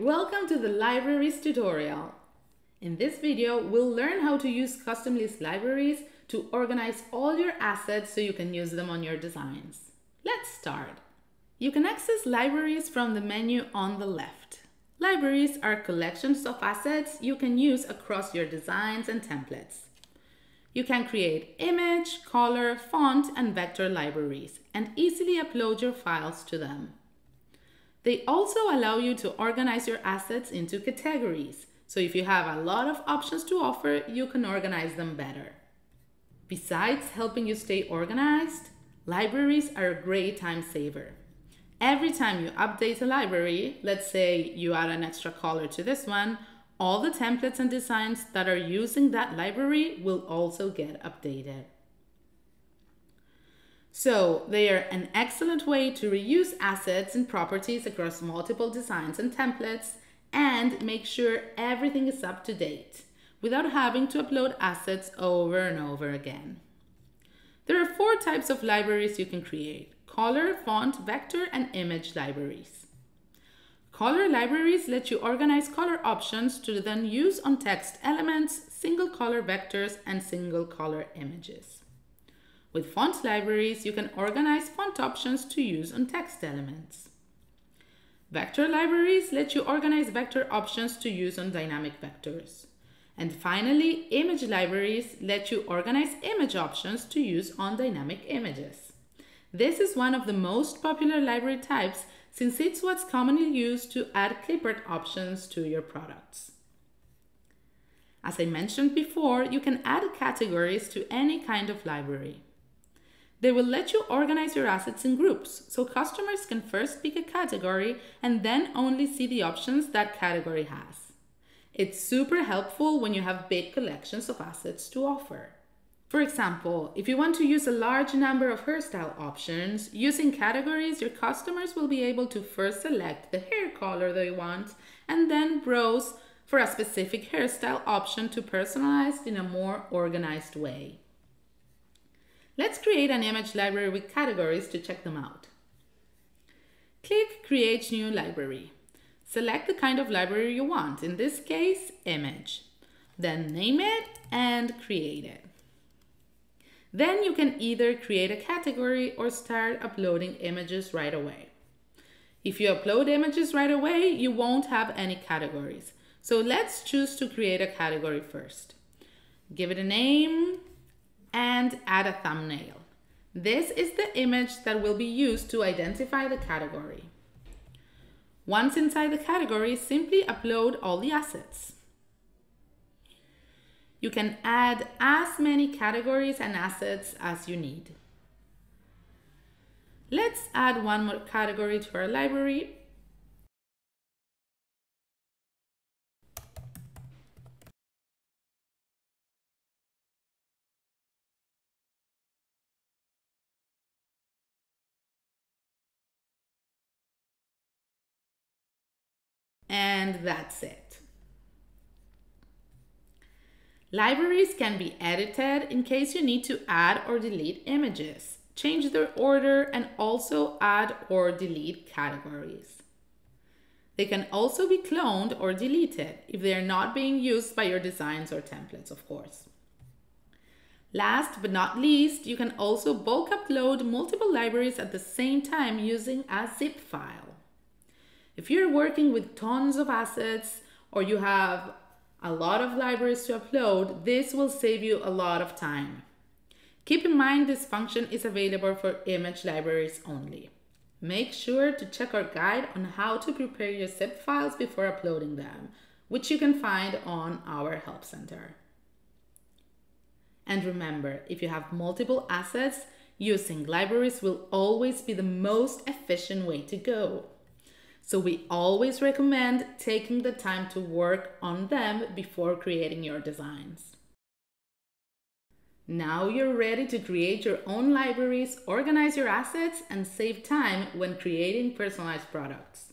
welcome to the libraries tutorial. In this video, we'll learn how to use Customily's libraries to organize all your assets so you can use them on your designs. Let's start. You can access libraries from the menu on the left. Libraries are collections of assets you can use across your designs and templates. You can create image, color, font, and vector libraries and easily upload your files to them. They also allow you to organize your assets into categories. So if you have a lot of options to offer, you can organize them better. Besides helping you stay organized, libraries are a great time saver. Every time you update a library, let's say you add an extra color to this one, all the templates and designs that are using that library will also get updated. So they are an excellent way to reuse assets and properties across multiple designs and templates and make sure everything is up to date without having to upload assets over and over again. There are four types of libraries you can create, color, font, vector, and image libraries. Color libraries let you organize color options to then use on text elements, single color vectors, and single color images. With font libraries, you can organize font options to use on text elements. Vector libraries let you organize vector options to use on dynamic vectors. And finally, image libraries let you organize image options to use on dynamic images. This is one of the most popular library types since it's what's commonly used to add clipart options to your products. As I mentioned before, you can add categories to any kind of library. They will let you organize your assets in groups, so customers can first pick a category and then only see the options that category has. It's super helpful when you have big collections of assets to offer. For example, if you want to use a large number of hairstyle options, using categories, your customers will be able to first select the hair color they want and then browse for a specific hairstyle option to personalize in a more organized way. Let's create an image library with categories to check them out. Click Create New Library. Select the kind of library you want, in this case, image. Then name it and create it. Then you can either create a category or start uploading images right away. If you upload images right away, you won't have any categories. So let's choose to create a category first. Give it a name, and add a thumbnail. This is the image that will be used to identify the category. Once inside the category, simply upload all the assets. You can add as many categories and assets as you need. Let's add one more category to our library And that's it. Libraries can be edited in case you need to add or delete images, change their order, and also add or delete categories. They can also be cloned or deleted if they are not being used by your designs or templates, of course. Last but not least, you can also bulk upload multiple libraries at the same time using a zip file. If you're working with tons of assets or you have a lot of libraries to upload, this will save you a lot of time. Keep in mind this function is available for image libraries only. Make sure to check our guide on how to prepare your zip files before uploading them, which you can find on our Help Center. And remember, if you have multiple assets, using libraries will always be the most efficient way to go. So we always recommend taking the time to work on them before creating your designs. Now you're ready to create your own libraries, organize your assets, and save time when creating personalized products.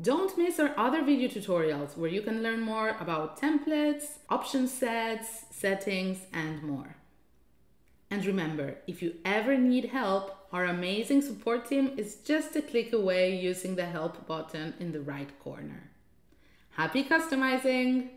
Don't miss our other video tutorials where you can learn more about templates, option sets, settings, and more. And remember, if you ever need help, our amazing support team is just a click away using the help button in the right corner. Happy customizing!